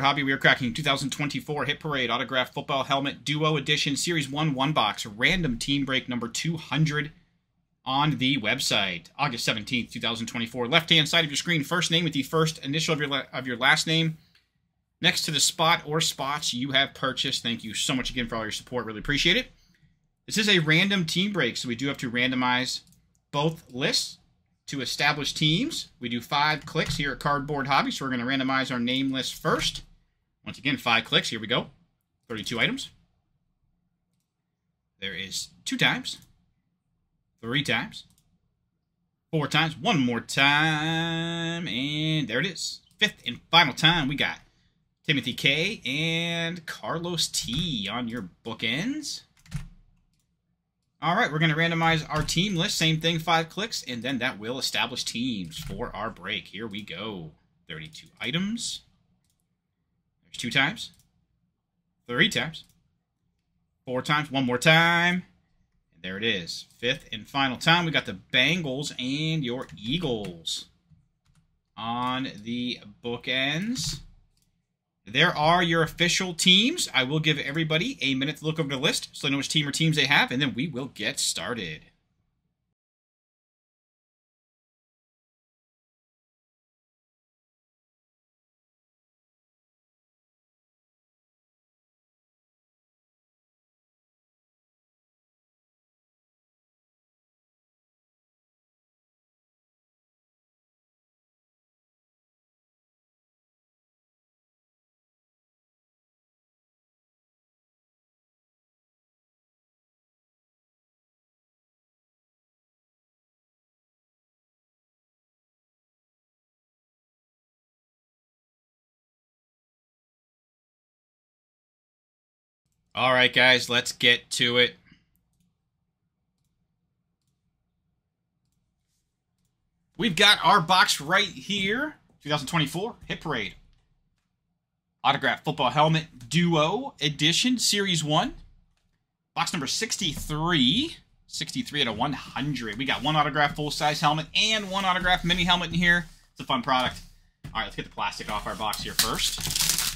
Hobby. We are cracking 2024 Hit Parade Autograph Football Helmet Duo Edition Series 1 One Box Random Team Break number 200 on the website. August 17th, 2024. Left hand side of your screen, first name with the first initial of your, of your last name next to the spot or spots you have purchased. Thank you so much again for all your support. Really appreciate it. This is a random team break, so we do have to randomize both lists to establish teams. We do five clicks here at Cardboard Hobby, so we're going to randomize our name list first. Once again, five clicks. Here we go. 32 items. There is two times, three times, four times, one more time, and there it is. Fifth and final time, we got Timothy K and Carlos T on your bookends. All right, we're going to randomize our team list. Same thing, five clicks, and then that will establish teams for our break. Here we go. 32 items. There's two times. Three times. Four times. One more time. And there it is. Fifth and final time. We got the Bengals and your Eagles on the bookends. There are your official teams. I will give everybody a minute to look over the list so they know which team or teams they have, and then we will get started. All right, guys, let's get to it. We've got our box right here 2024 Hit Parade. Autograph Football Helmet Duo Edition, Series 1. Box number 63. 63 out of 100. We got one autograph full size helmet and one autograph mini helmet in here. It's a fun product. All right, let's get the plastic off our box here first.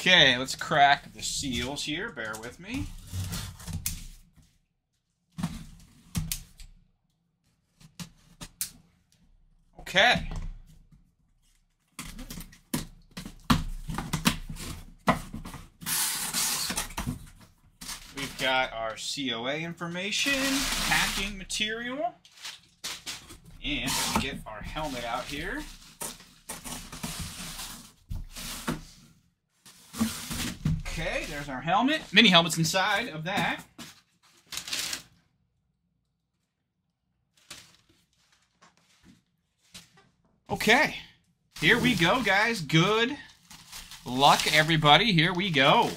Okay, let's crack the seals here. Bear with me. Okay. We've got our COA information, packing material, and let's get our helmet out here. Okay, there's our helmet. Mini helmets inside of that. Okay, here we go, guys. Good luck, everybody. Here we go.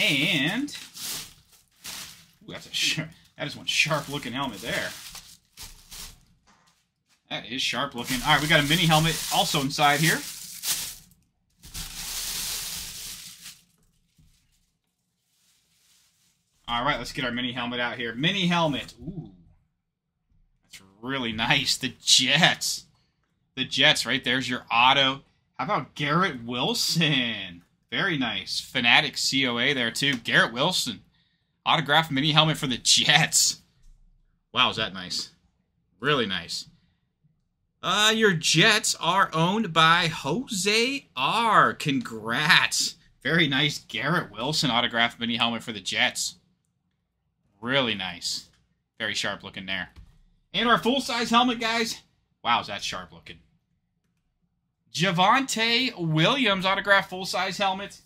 And ooh, that's a sharp, that is one sharp looking helmet there. That is sharp looking. All right, we got a mini helmet also inside here. All right, let's get our mini helmet out here. Mini helmet. Ooh. That's really nice. The Jets. The Jets, right there's your auto. How about Garrett Wilson? Very nice. Fanatic COA there, too. Garrett Wilson. Autographed mini helmet for the Jets. Wow, is that nice? Really nice. Uh, your Jets are owned by Jose R. Congrats. Very nice Garrett Wilson autographed mini helmet for the Jets. Really nice. Very sharp looking there. And our full size helmet, guys. Wow, is that sharp looking. Javonte Williams autograph full size helmet.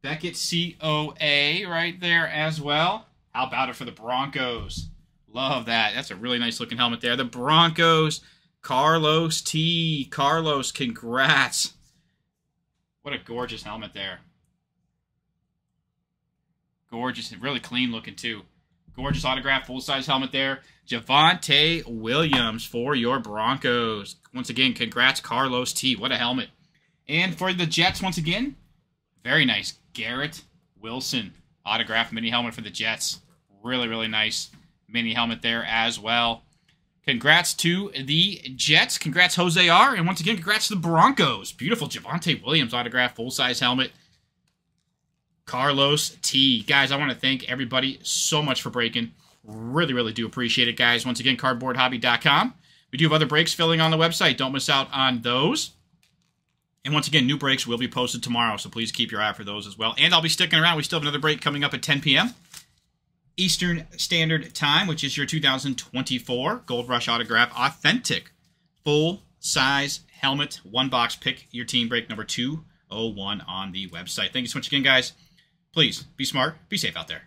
Beckett COA right there as well. How about it for the Broncos? Love that. That's a really nice looking helmet there. The Broncos. Carlos T. Carlos, congrats. What a gorgeous helmet there. Gorgeous really clean looking too. Gorgeous autograph, full size helmet there. Javonte Williams for your Broncos. Once again, congrats, Carlos T. What a helmet. And for the Jets, once again, very nice. Garrett Wilson autograph mini helmet for the Jets. Really, really nice mini helmet there as well. Congrats to the Jets. Congrats, Jose R. And once again, congrats to the Broncos. Beautiful Javonte Williams autograph, full size helmet. Carlos T. Guys, I want to thank everybody so much for breaking. Really, really do appreciate it, guys. Once again, cardboardhobby.com. We do have other breaks filling on the website. Don't miss out on those. And once again, new breaks will be posted tomorrow, so please keep your eye for those as well. And I'll be sticking around. We still have another break coming up at 10 p.m. Eastern Standard Time, which is your 2024 Gold Rush Autograph Authentic Full Size Helmet One Box Pick Your Team Break number 201 on the website. Thank you so much again, guys. Please be smart, be safe out there.